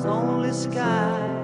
Only sky.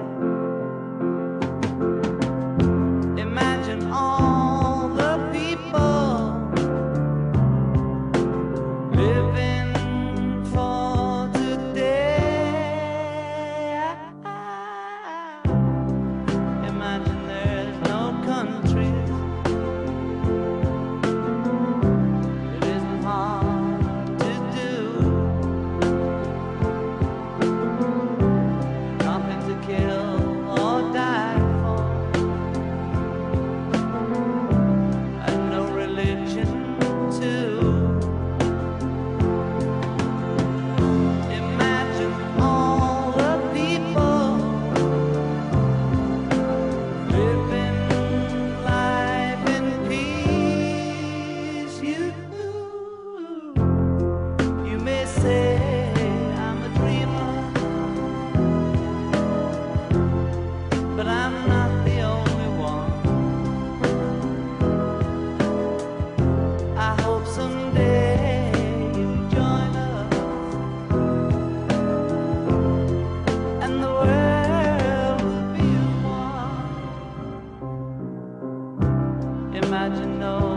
hard to know.